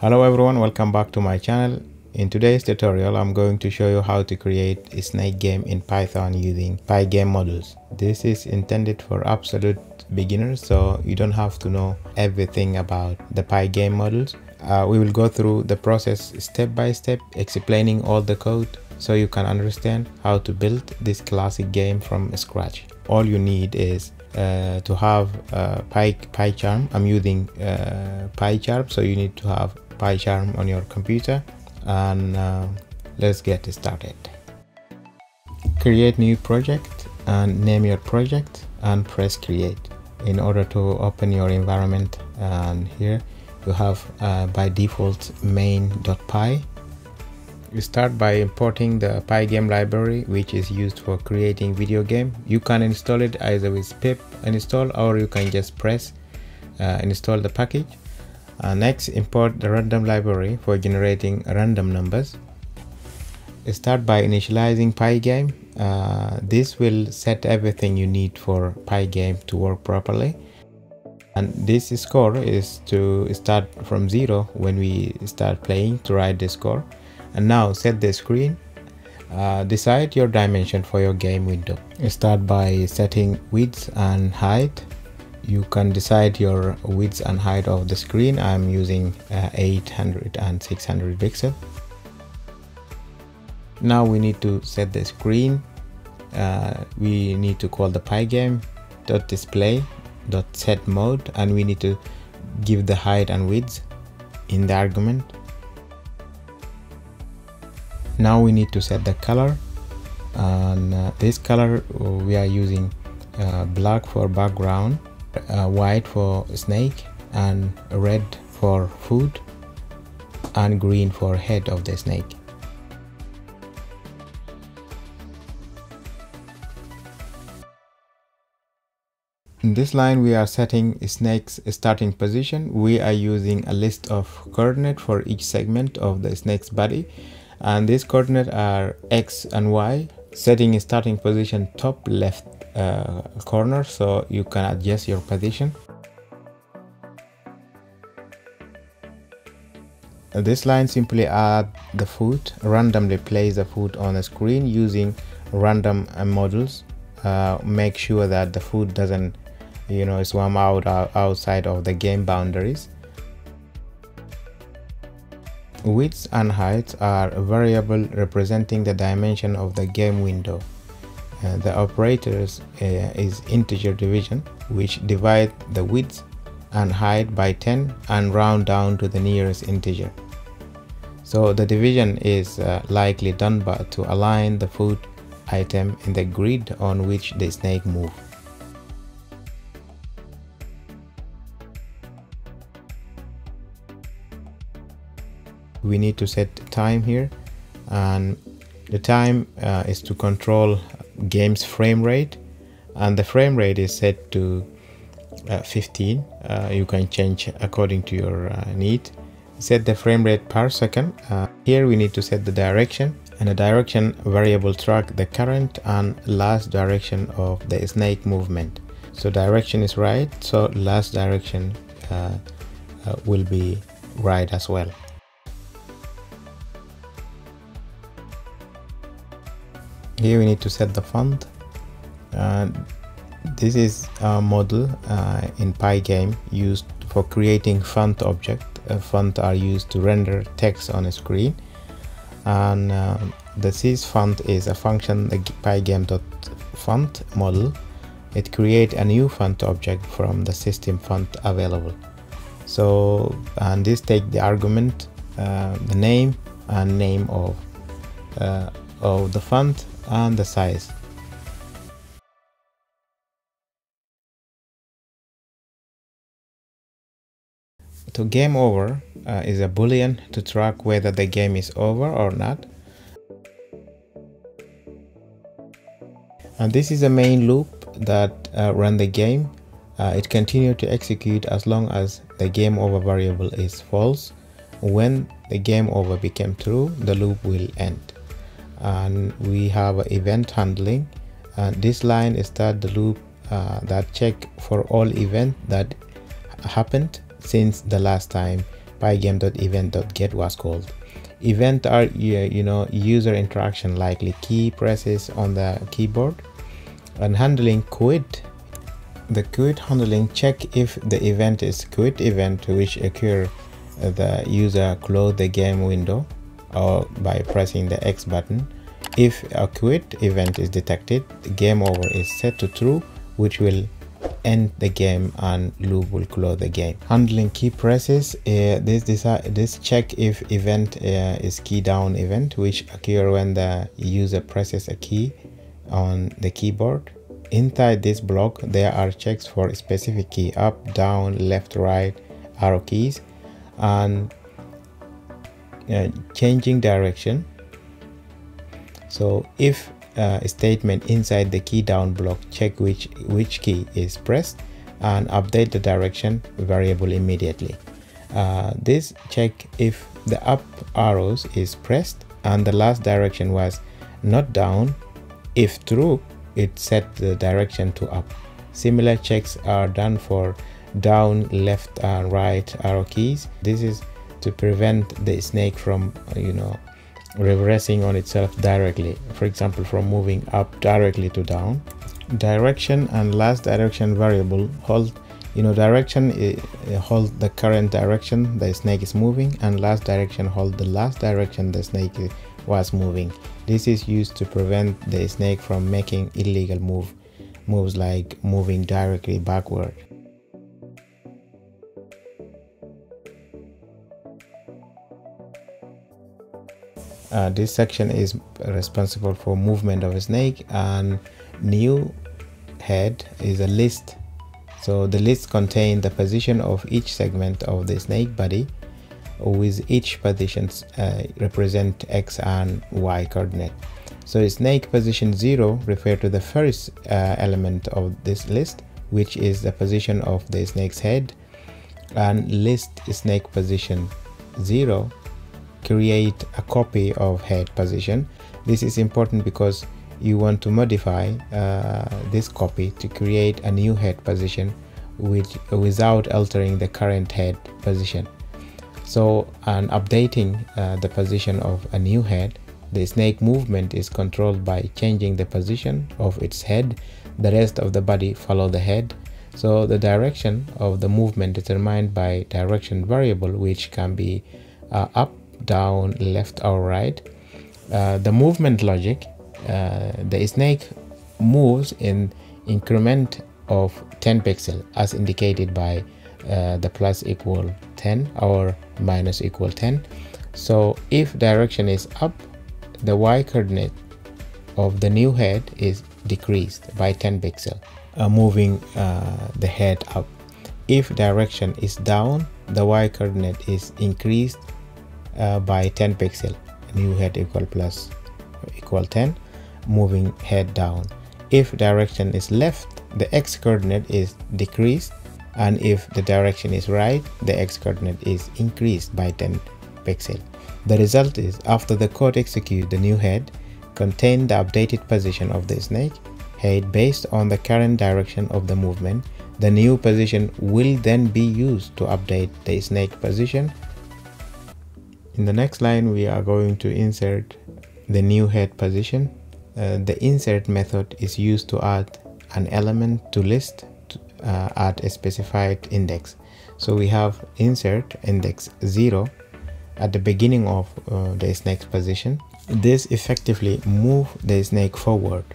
Hello everyone, welcome back to my channel. In today's tutorial, I'm going to show you how to create a snake game in Python using Pygame modules. This is intended for absolute beginners, so you don't have to know everything about the Pygame modules. Uh, we will go through the process step by step, explaining all the code so you can understand how to build this classic game from scratch. All you need is uh, to have uh, Py, PyCharm. I'm using uh, PyCharm, so you need to have PyCharm on your computer and uh, let's get started. Create new project and name your project and press create. In order to open your environment and here you have uh, by default main.py you start by importing the pygame library which is used for creating video game. You can install it either with pip install or you can just press uh, install the package uh, next import the random library for generating random numbers. Start by initializing pygame. Uh, this will set everything you need for pygame to work properly. And this score is to start from zero when we start playing to write the score. And now set the screen. Uh, decide your dimension for your game window. Start by setting width and height you can decide your width and height of the screen. I'm using uh, 800 and 600 pixel. Now we need to set the screen. Uh, we need to call the pygame dot display dot set mode and we need to give the height and width in the argument. Now we need to set the color and uh, this color we are using uh, black for background uh, white for snake and red for food and green for head of the snake. In this line we are setting snake's starting position. We are using a list of coordinates for each segment of the snake's body. And these coordinates are x and y setting starting position top left uh, corner so you can adjust your position. This line simply add the foot randomly place the foot on the screen using random uh, modules. Uh, make sure that the foot doesn't you know swim out outside of the game boundaries. Width and height are a variable representing the dimension of the game window. Uh, the operators uh, is integer division, which divide the width and height by 10 and round down to the nearest integer. So the division is uh, likely done by, to align the food item in the grid on which the snake moves. we need to set time here and the time uh, is to control game's frame rate and the frame rate is set to uh, 15 uh, you can change according to your uh, need. Set the frame rate per second. Uh, here we need to set the direction and the direction variable track the current and last direction of the snake movement. So direction is right so last direction uh, will be right as well here we need to set the font. Uh, this is a model uh, in pygame used for creating font object. Uh, font are used to render text on a screen. And uh, the sys font is a function the pygame.font model. It create a new font object from the system font available. So and this take the argument uh, the name and name of uh, of the font and the size. To game over uh, is a boolean to track whether the game is over or not. And this is a main loop that uh, run the game. Uh, it continues to execute as long as the game over variable is false. When the game over became true, the loop will end and we have event handling. And this line start the loop uh, that check for all event that happened since the last time pygame.event.get was called. Event are you know user interaction likely key presses on the keyboard. And handling quit. The quit handling check if the event is quit event which occur uh, the user close the game window or by pressing the X button. If a quit event is detected, the game over is set to true which will end the game and loop will close the game. Handling key presses, uh, this, this check if event uh, is key down event which occur when the user presses a key on the keyboard Inside this block, there are checks for specific key up, down, left, right, arrow keys, and uh, changing direction. So if uh, a statement inside the key down block, check which, which key is pressed and update the direction variable immediately. Uh, this check if the up arrows is pressed and the last direction was not down. If true, it set the direction to up. Similar checks are done for down, left and right arrow keys. This is to prevent the snake from, you know, reversing on itself directly. For example, from moving up directly to down. Direction and last direction variable hold, you know, direction eh, eh, hold the current direction the snake is moving and last direction hold the last direction the snake eh, was moving. This is used to prevent the snake from making illegal move, moves like moving directly backward. Uh, this section is responsible for movement of a snake and new head is a list so the list contains the position of each segment of the snake body with each position uh, represent x and y coordinate. So snake position 0 refer to the first uh, element of this list which is the position of the snake's head and list snake position 0 create a copy of head position. This is important because you want to modify uh, this copy to create a new head position which, without altering the current head position. So and updating uh, the position of a new head, the snake movement is controlled by changing the position of its head. The rest of the body follow the head. So the direction of the movement determined by direction variable which can be uh, up, down, left or right. Uh, the movement logic, uh, the snake moves in increment of 10 pixel as indicated by uh, the plus equal 10 or minus equal 10 so if direction is up the y coordinate of the new head is decreased by 10 pixel uh, moving uh, the head up if direction is down the y coordinate is increased uh, by 10 pixel. New head equal plus equal 10 moving head down. If direction is left the x coordinate is decreased. And if the direction is right the x coordinate is increased by 10 pixel. The result is after the code executes the new head contain the updated position of the snake head based on the current direction of the movement. The new position will then be used to update the snake position in the next line we are going to insert the new head position. Uh, the insert method is used to add an element to list uh, at a specified index. So we have insert index 0 at the beginning of uh, the snake's position. This effectively move the snake forward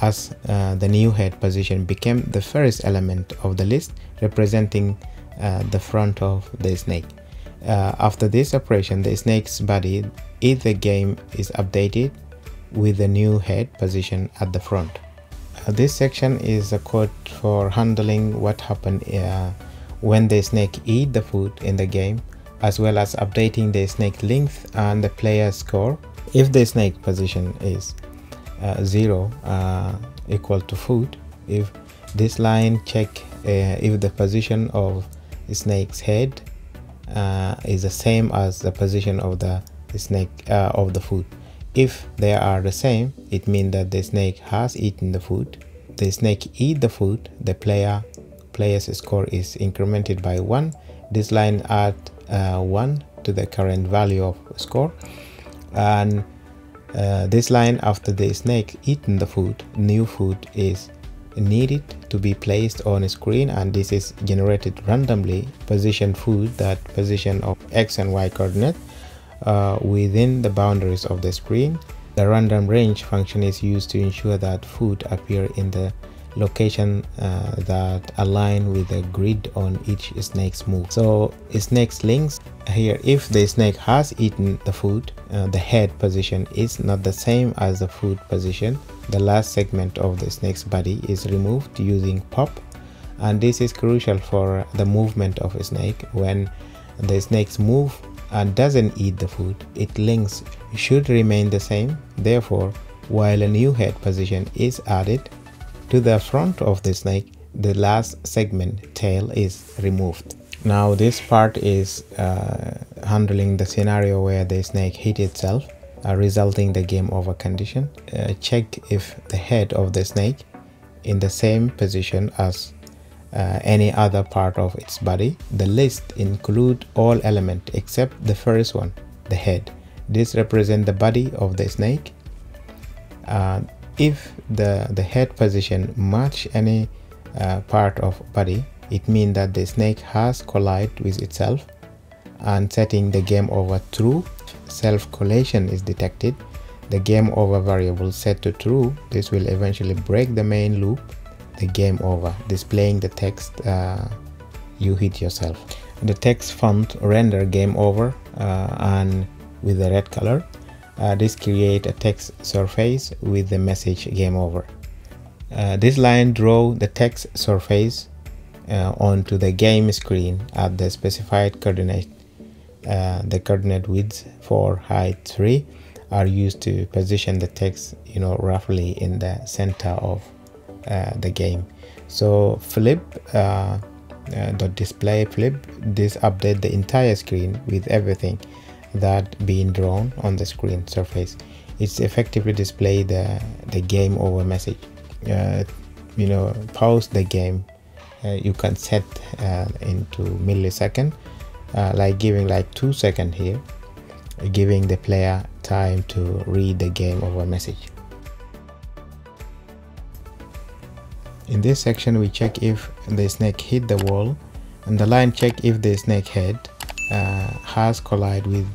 as uh, the new head position became the first element of the list representing uh, the front of the snake uh, after this operation the snake's body if the game is updated with the new head position at the front. Uh, this section is a code for handling what happened uh, when the snake eat the food in the game as well as updating the snake length and the player score. If the snake position is uh, 0 uh, equal to food if this line check uh, if the position of snake's head uh, is the same as the position of the, snake of the food if they are the same, it means that the snake has eaten the food. The snake eat the food, the player player's score is incremented by 1. This line add uh, 1 to the current value of score and uh, this line after the snake eaten the food new food is needed to be placed on a screen and this is generated randomly position food that position of x and y coordinate uh, within the boundaries of the screen the random range function is used to ensure that food appear in the location uh, that align with the grid on each snake's move. So snake's links here if the snake has eaten the food uh, the head position is not the same as the food position. The last segment of the snake's body is removed using pop and this is crucial for the movement of a snake. When the snakes move and doesn't eat the food its links should remain the same. Therefore while a new head position is added to the front of the snake, the last segment tail is removed. Now this part is uh, handling the scenario where the snake hit itself, uh, resulting the game over condition. Uh, check if the head of the snake in the same position as uh, any other part of its body. The list include all element except the first one, the head. This represent the body of the snake. Uh, if the the head position match any uh, part of body it means that the snake has collided with itself and setting the game over true self collision is detected. The game over variable set to true this will eventually break the main loop. The game over displaying the text uh, you hit yourself. The text font render game over uh, and with the red color. Uh, this create a text surface with the message game over. Uh, this line draw the text surface uh, onto the game screen at the specified coordinate. Uh, the coordinate width for height 3 are used to position the text you know roughly in the center of uh, the game. So flip uh, dot display flip this update the entire screen with everything that being drawn on the screen surface it's effectively display the the game over message uh, you know pause the game uh, you can set uh, into millisecond uh, like giving like two second here giving the player time to read the game over message. In this section we check if the snake hit the wall. And the line check if the snake head uh, has collided with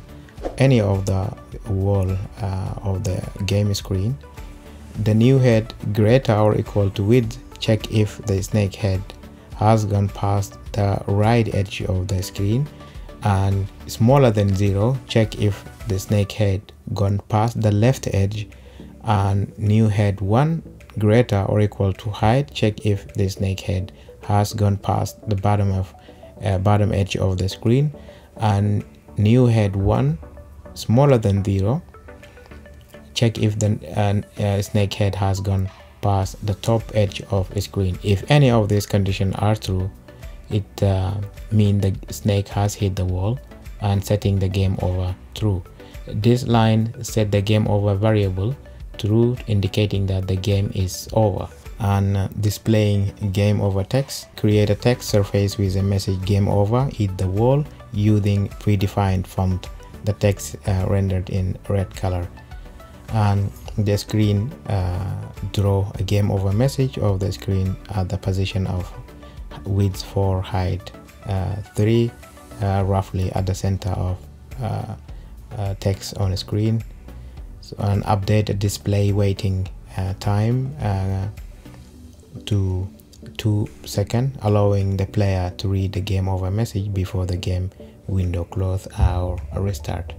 any of the wall uh, of the game screen. The new head greater or equal to width check if the snake head has gone past the right edge of the screen and smaller than zero. Check if the snake head gone past the left edge and new head 1 greater or equal to height. Check if the snake head has gone past the bottom of uh, bottom edge of the screen. And new head 1 smaller than 0 check if the uh, uh, snake head has gone past the top edge of a screen. If any of these conditions are true it uh, means the snake has hit the wall and setting the game over true. This line set the game over variable true indicating that the game is over. And uh, displaying game over text create a text surface with a message game over hit the wall using predefined font. The text uh, rendered in red color. And the screen uh, draw a game over message of the screen at the position of width 4 height uh, 3 uh, roughly at the center of uh, uh, text on the screen. So an update display waiting time to 2 second allowing the player to read the game over message before the game window close or restart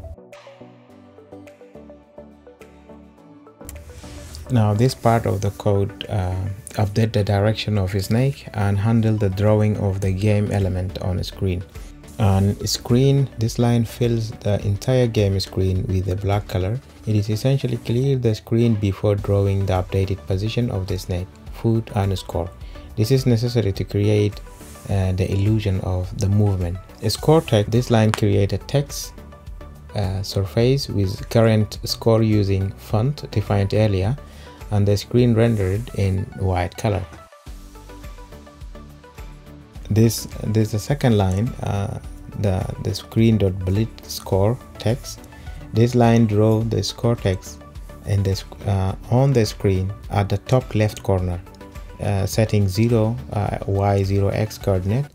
now this part of the code uh, update the direction of snake and handle the drawing of the game element on a screen. On screen this line fills the entire game screen with a black color. It is essentially clear the screen before drawing the updated position of the snake food and score this is necessary to create uh, the illusion of the movement. A score text, this line create a text uh, surface with current score using font defined earlier and the screen rendered in white color. This, this is the second line. Uh, the, the screen.blit score text. This line draw the score text in this, uh, on the screen at the top left corner, uh, setting 0 uh, y0 x coordinate.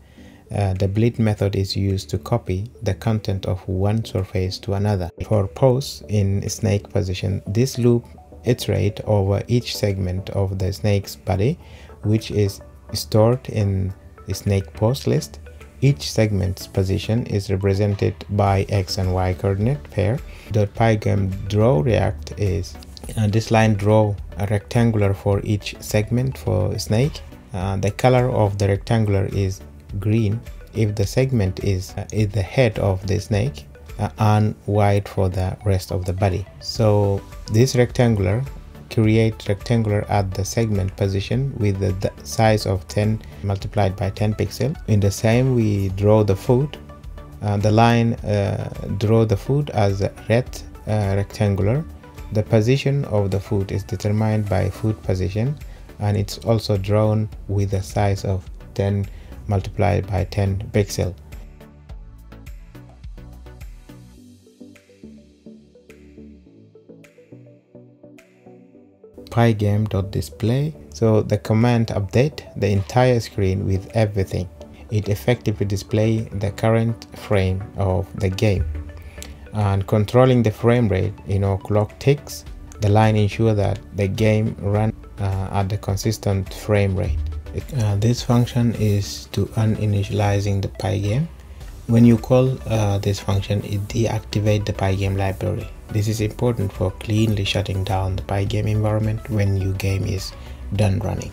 Uh, the blit method is used to copy the content of one surface to another. For pose in snake position, this loop iterate over each segment of the snake's body, which is stored in the snake pose list. Each segment's position is represented by x and y coordinate pair. The Pygame draw rect is uh, this line draw a rectangular for each segment for snake. Uh, the color of the rectangular is green if the segment is, uh, is the head of the snake uh, and white for the rest of the body. So this rectangular create rectangular at the segment position with the size of 10 multiplied by 10 pixel. In the same we draw the foot. Uh, the line uh, draw the foot as a red uh, rectangular. The position of the foot is determined by foot position and it's also drawn with a size of 10 multiplied by 10 pixel. pygame.display so the command update the entire screen with everything. It effectively display the current frame of the game. And controlling the frame rate you know clock ticks. The line ensure that the game run uh, at the consistent frame rate uh, this function is to uninitializing the pygame when you call uh, this function it deactivate the pygame library this is important for cleanly shutting down the Pygame environment when your game is done running.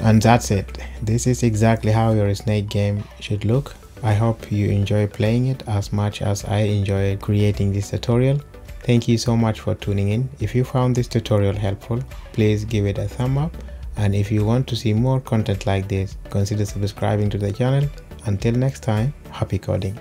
And that's it. This is exactly how your snake game should look. I hope you enjoy playing it as much as I enjoy creating this tutorial. Thank you so much for tuning in. If you found this tutorial helpful, please give it a thumb up. And if you want to see more content like this, consider subscribing to the channel. Until next time, happy coding.